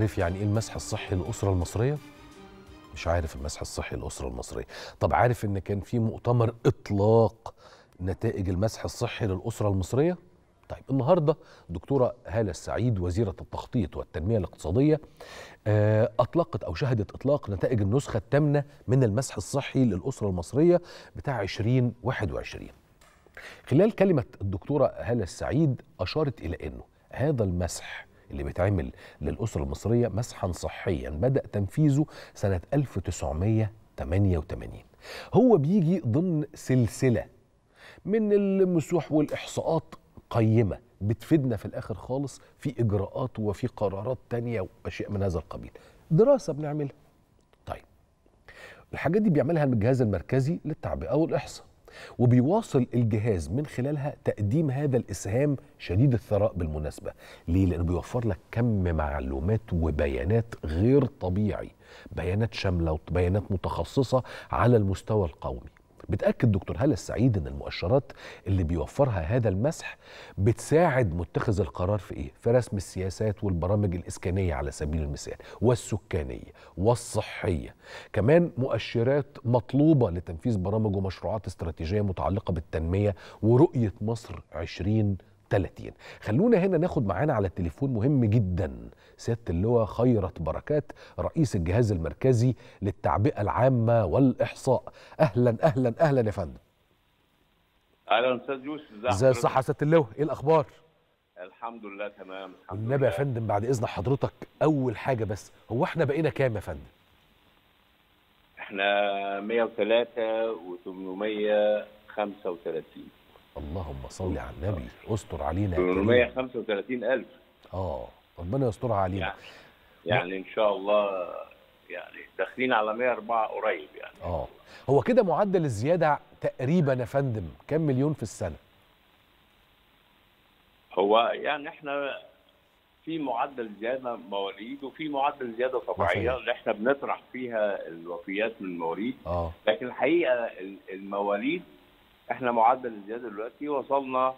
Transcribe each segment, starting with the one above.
عارف يعني إيه المسح الصحي للأسرة المصرية؟ مش عارف المسح الصحي للأسرة المصرية. طب عارف إن كان في مؤتمر إطلاق نتائج المسح الصحي للأسرة المصرية؟ طيب النهارده دكتورة هالة السعيد وزيرة التخطيط والتنمية الاقتصادية آه، أطلقت أو شهدت إطلاق نتائج النسخة الثامنة من المسح الصحي للأسرة المصرية بتاع 2021 خلال كلمة الدكتورة هالة السعيد أشارت إلى إنه هذا المسح اللي بيتعمل للأسرة المصرية مسحا صحيا بدأ تنفيذه سنة 1988 هو بيجي ضمن سلسلة من المسوح والإحصاءات قيمة بتفيدنا في الآخر خالص في إجراءات وفي قرارات تانية وأشياء من هذا القبيل. دراسة بنعملها. طيب الحاجات دي بيعملها الجهاز المركزي للتعبئة والإحصاء. وبيواصل الجهاز من خلالها تقديم هذا الإسهام شديد الثراء بالمناسبة. ليه؟ لأنه بيوفر لك كم معلومات وبيانات غير طبيعي. بيانات شاملة وبيانات متخصصة على المستوى القومي. بتأكد دكتور هالة السعيد إن المؤشرات اللي بيوفرها هذا المسح بتساعد متخذ القرار في إيه؟ في رسم السياسات والبرامج الإسكانية على سبيل المثال والسكانية والصحية. كمان مؤشرات مطلوبة لتنفيذ برامج ومشروعات استراتيجية متعلقة بالتنمية ورؤية مصر 20 30 خلونا هنا ناخد معانا على التليفون مهم جدا. سيادة اللواء خيرت بركات رئيس الجهاز المركزي للتعبئة العامة والإحصاء. أهلا أهلا أهلا يا فندم. أهلا أستاذ يوسف ازي الصحة يا سيادة اللواء؟ إيه الأخبار؟ الحمد لله تمام الحمد والنبي يا. فندم بعد إذن حضرتك أول حاجة بس هو إحنا بقينا كام يا فندم؟ إحنا 103 و835 اللهم صل على النبي استر علينا يا كريم. 835 ألف. آه ربنا يسترها علينا. يعني يعني إن شاء الله يعني داخلين على 104 قريب يعني. آه. هو كده معدل الزيادة تقريبا يا فندم كام مليون في السنة؟ هو يعني إحنا في معدل زيادة مواليد وفي معدل زيادة طبيعية. اللي إحنا بنطرح فيها الوفيات من المواليد. آه. لكن الحقيقة ال- المواليد إحنا معدل الزيادة دلوقتي وصلنا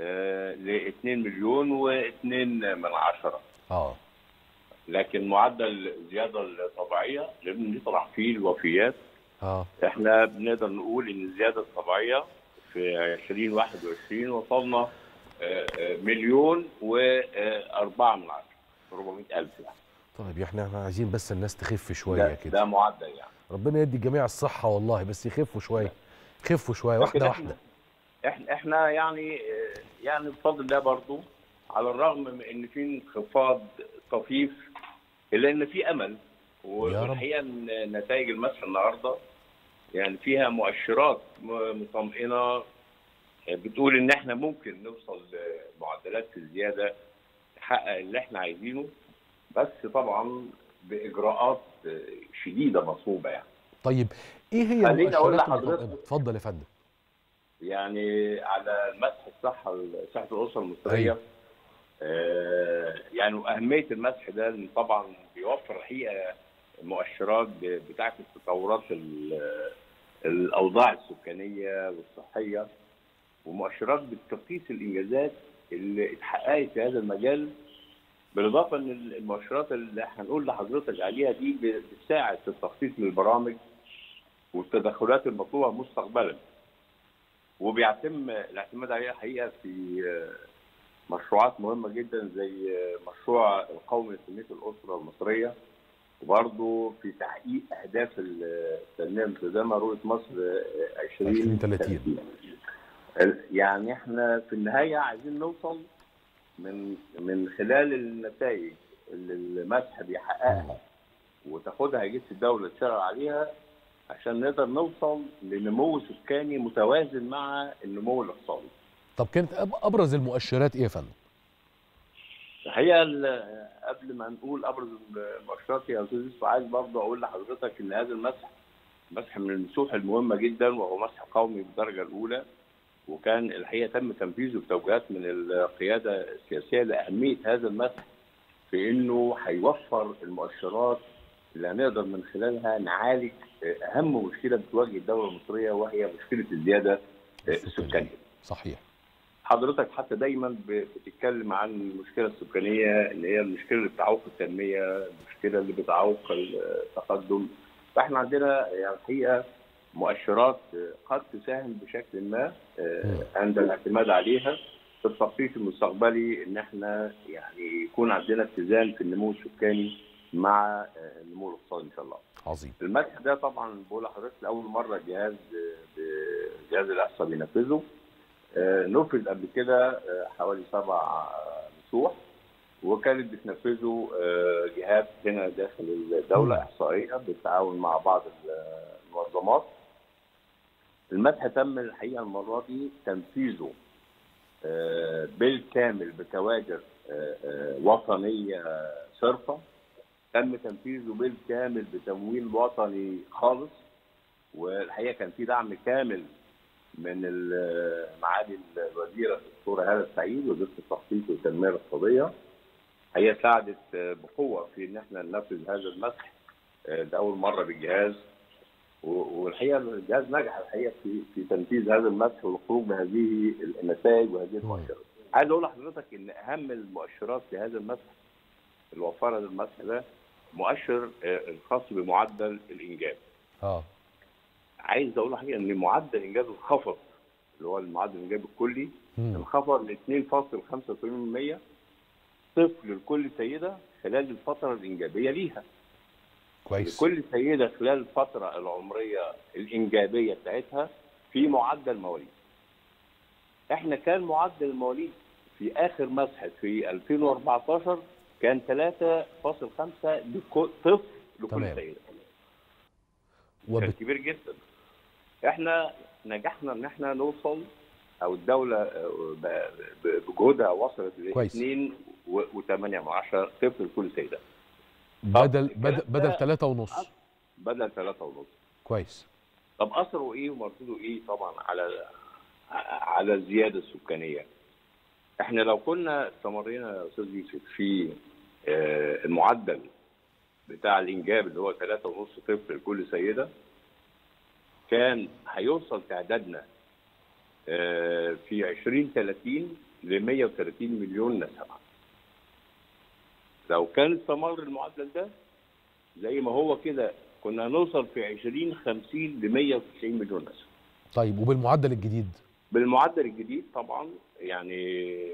ل 2 مليون و2 من عشرة. آه. لكن معدل الزيادة الطبيعية اللي بنطرح فيه الوفيات. آه. إحنا بنقدر نقول إن الزيادة الطبيعية في 2021 وصلنا آه، آه، مليون وأربعة من عشرة 400 ألف يعني. طيب إحنا إحنا عايزين بس الناس تخف شوية ده, كده. ده معدل يعني. ربنا يدي الجميع الصحة والله بس يخفوا شوية. خفوا شوية واحدة واحدة. إحنا إحنا يعني آه، يعني بفضل الله برضو على الرغم من إن في انخفاض طفيف إلا إن في أمل. والحقيقة نتائج المسح النهارده يعني فيها مؤشرات مطمئنة بتقول إن إحنا ممكن نوصل لمعدلات الزياده تحقق اللي إحنا عايزينه بس طبعا بإجراءات آه، شديدة مطلوبه يعني. طيب إيه هي المؤشرات المطمئنة؟ اتفضل يا فندم. يعني على المسح الصحة صحه الاسره المصرية آه يعني واهميه المسح ده طبعا بيوفر الحقيقة مؤشرات بتعكس تطورات ال- الأوضاع السكانية والصحية ومؤشرات بتقيس الإنجازات اللي اتحققت في هذا المجال بالإضافة إن المؤشرات اللي هنقول لحضرتك عليها دي بتساعد في التخطيط للبرامج والتدخلات المطلوبة مستقبلا. وبيتم الاعتماد عليها حقيقة في مشروعات مهمة جدا زي مشروع القومي لتنميه الأسرة المصرية. وبرضه في تحقيق أهداف التنمية المستدامه رؤيه مصر آه، 2030. ال- يعني إحنا في النهاية عايزين نوصل من من خلال النتائج اللي المسح بيحققها وتاخدها جيش الدولة تشتغل عليها عشان نقدر نوصل لنمو سكاني متوازن مع النمو الاقتصادي. طب كانت أبرز المؤشرات إيه يا فندم الحقيقة ال- قبل ما نقول أبرز المؤشرات يا أستاذ يوسف عايز برضه أقول لحضرتك إن هذا المسح مسح من المسوح المهمة جدا وهو مسح قومي بالدرجة الأولى وكان الحقيقة تم تنفيذه بتوجيهات من القيادة السياسية لأهمية هذا المسح في إنه هيوفر المؤشرات اللي هنقدر من خلالها نعالج أهم مشكلة بتواجه الدولة المصرية وهي مشكلة الزيادة السكانية. صحيح حضرتك حتى دايما بتتكلم عن المشكلة السكانية اللي هي المشكلة اللي بتعوق التنمية، المشكلة اللي بتعوق التقدم، فإحنا عندنا يعني الحقيقة مؤشرات قد تساهم بشكل ما آه، عند الاعتماد عليها في التخطيط المستقبلي إن إحنا يعني يكون عندنا اتزان في النمو السكاني مع آه، النمو الاقتصادي إن شاء الله. عظيم المسح ده طبعا بقول لحضرتك لأول مرة جهاز جهاز الاحصاء بينفذه آه، نفذ قبل كده آه، حوالي سبع آه، مسوح وكانت بتنفذه آه، جهات هنا داخل الدولة. إحصائية بالتعاون مع بعض المنظمات المسح تم الحقيقة المرة دي تنفيذه آه، بالكامل بكوادر آه، آه، وطنية صرفة تم تنفيذه بالكامل بتمويل وطني خالص والحقيقة كان في دعم كامل من ال- معالي الوزيره الدكتوره هاله السعيد وزيرة التخطيط والتنمية الاقتصادية. هي ساعدت بقوة في إن إحنا ننفذ هذا المسح آه، لاول مرة بالجهاز. والحقيقة الجهاز نجح الحقيقة في في تنفيذ هذا المسح والخروج بهذه النتائج وهذه المؤشرات. عايز أقول لحضرتك إن أهم المؤشرات في هذا المسح اللي وفرها المسح ده مؤشر آه، الخاص بمعدل الإنجاب. آه عايز أقول لحضرتك إن معدل الإنجاب انخفض اللي هو المعدل الإنجاب الكلي. انخفض ل 2.85% طفل لكل سيدة خلال الفترة الإنجابية ليها. كويس لكل سيدة خلال الفترة العمرية الإنجابية بتاعتها في معدل مواليد. إحنا كان معدل المواليد في آخر مسح في 2014 كان 3.5 لكل طفل لكل تمام. سيده. كان. كبير جدا. إحنا نجحنا إن إحنا نوصل أو الدولة آه، بجهودها وصلت ل كويس. 2 و8 من عشرة طفل لكل سيدة بدل بدل بدل ثلاثة ونص بدل 3 ونص. كويس طب اثره إيه ومردوده إيه طبعا على على الزيادة السكانية إحنا لو كنا استمرينا يا أستاذ يوسف في المعدل بتاع الإنجاب اللي هو 3 ونص طفل لكل سيدة كان هيوصل تعدادنا آه، في 2030 ل 130 مليون نسمة. لو كان استمر المعدل ده زي ما هو كده كنا هنوصل في 2050 ل 190 مليون نسمة. طيب وبالمعدل الجديد؟ بالمعدل الجديد طبعا يعني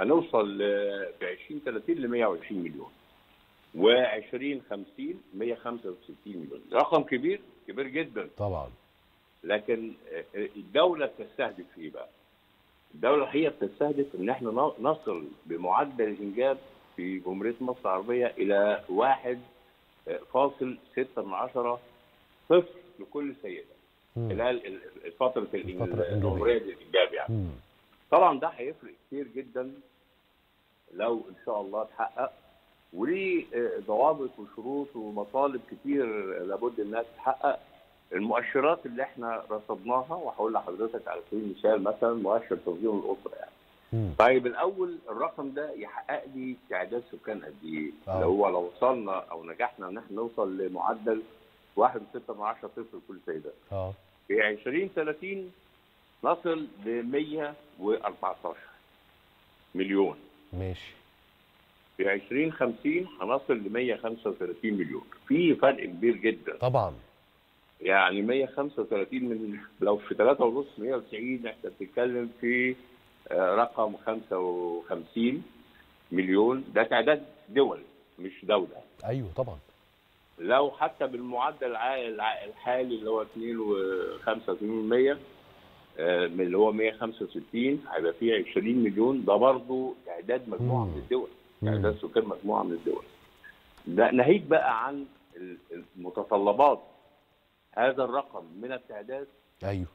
هنوصل ل- في 2030 ل 120 مليون و2050 165 مليون رقم كبير كبير جدا طبعا لكن الدولة بتستهدف إيه بقى؟ الدولة هي بتستهدف إن إحنا نصل بمعدل الانجاب في جمهورية مصر العربية إلى 1.6 من عشرة طفل لكل سيدة مم. خلال ال- ال- فترة ال- الفترة الإنجابية. العمريه للانجاب يعني. مم. طبعا ده هيفرق كتير جدا لو إن شاء الله اتحقق وليه آه، ضوابط وشروط ومطالب كتير لابد إنها تتحقق المؤشرات اللي إحنا رصدناها وهقول لحضرتك على سبيل المثال مثلا مؤشر تنظيم الأسرة يعني مم. طيب الأول الرقم ده يحقق لي تعداد سكان قد إيه؟ آه. اللي هو لو وصلنا أو نجحنا إن إحنا نوصل لمعدل 1.6 من عشرة طفل لكل سيدة آه في 2030 نصل ل 114 مليون. ماشي. في 2050 هنصل ل 135 مليون. في فرق كبير جدا. طبعا. يعني 135 من لو في 3 ونص 190 إحنا بنتكلم في آه، رقم 55 مليون. ده تعداد دول مش دولة. أيوه طبعا. لو حتى بالمعدل الحالي اللي هو 2.85% آه، من اللي هو 165 هيبقى فيه 20 مليون. ده برضه تعداد مجموعة. من الدول. تعداد سكان مجموعة من الدول. ده ناهيك بقى عن المتطلبات. هذا الرقم من التعداد؟ أيوه.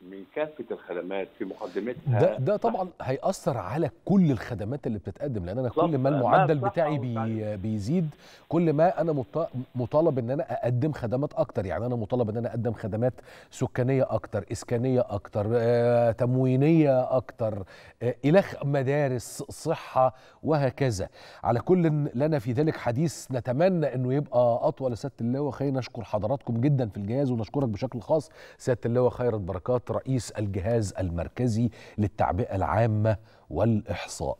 من كافة الخدمات في مقدمتها. ده ده طبعا هيأثر على كل الخدمات اللي بتتقدم لأن أنا كل. ما المعدل بتاعي. بي بيزيد كل ما أنا مط- مطالب إن أنا أقدم خدمات أكتر. يعني أنا مطالب إن أنا أقدم خدمات سكانية أكتر إسكانية أكتر آه، تموينية أكتر آه، الخ مدارس صحة وهكذا. على كل لنا في ذلك حديث نتمنى إنه يبقى أطول. يا سيادة اللواء خلينا نشكر حضراتكم جدا في الجهاز ونشكرك بشكل خاص. سيادة اللواء خيرت بركات رئيس الجهاز المركزي للتعبئة العامة والإحصاء.